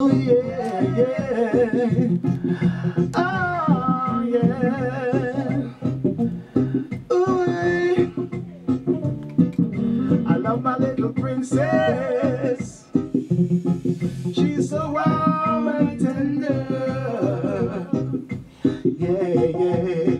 Oh yeah, yeah. Oh yeah. Ooh, I love my little princess. She's so warm and tender. Yeah, yeah.